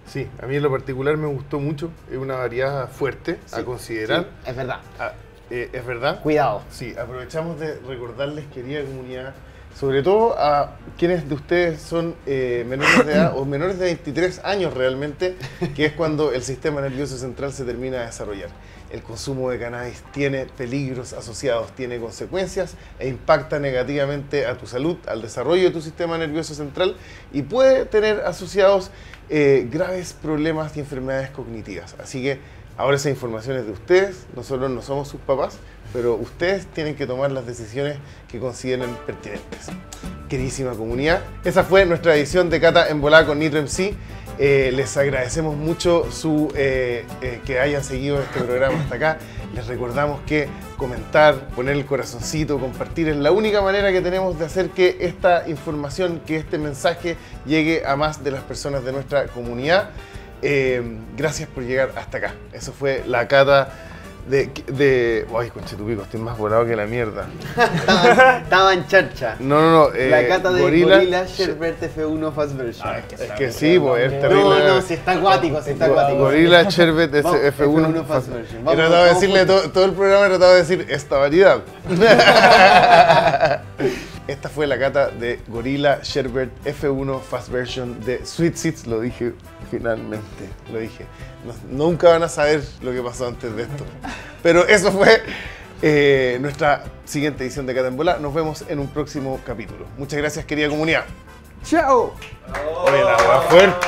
Sí, a mí en lo particular me gustó mucho. Es una variedad fuerte a considerar. sí, es verdad. Ah, eh, es verdad. Cuidado. Sí, aprovechamos de recordarles, querida comunidad, sobre todo a quienes de ustedes son eh, menores de edad o menores de 23 años realmente, que es cuando el sistema nervioso central se termina de desarrollar. El consumo de cannabis tiene peligros asociados, tiene consecuencias e impacta negativamente a tu salud, al desarrollo de tu sistema nervioso central y puede tener asociados eh, graves problemas y enfermedades cognitivas. Así que ahora esa información es de ustedes, nosotros no somos sus papás, pero ustedes tienen que tomar las decisiones que consideren pertinentes. Queridísima comunidad, esa fue nuestra edición de Cata en Volada con Nitro MC. Eh, les agradecemos mucho su, eh, eh, que hayan seguido este programa hasta acá. Les recordamos que comentar, poner el corazoncito, compartir es la única manera que tenemos de hacer que esta información, que este mensaje llegue a más de las personas de nuestra comunidad. Eh, gracias por llegar hasta acá. Eso fue la cata de. de ay, conche tu pico, estoy más volado que la mierda. Estaba en charcha. No, no, no. eh, la cata de Gorila- Gorilla, Sherbert F1 Fast Version. Es que sí, pues es terrible. no, no, si está acuático, si está acuático. Gorilla Sherbet Vamos, F1. F1 Fast Version. He Vamos, tratado de decirle todo, todo el programa, he tratado de decir esta variedad. Esta fue la cata de Gorilla Sherbert F1 Fast Version de Sweet Seeds. Lo dije finalmente, lo dije. No- nunca van a saber lo que pasó antes de esto. Pero eso fue eh, nuestra siguiente edición de Cata en Bola. Nos vemos en un próximo capítulo. Muchas gracias, querida comunidad. ¡Chao! Oye, la fuerte.